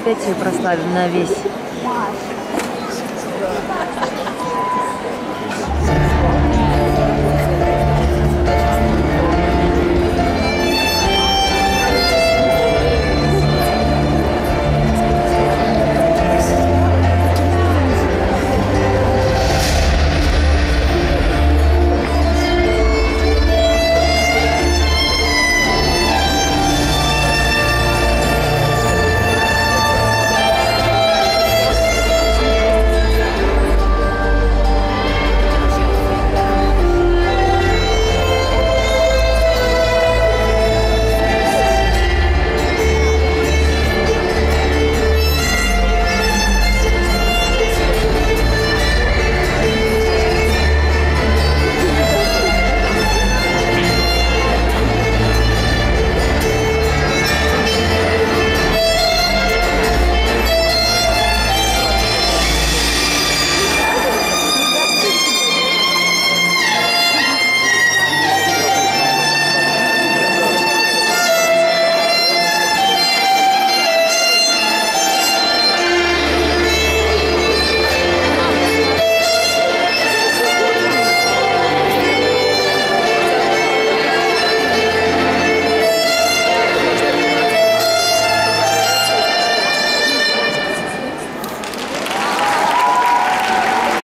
опять ее прославим на весь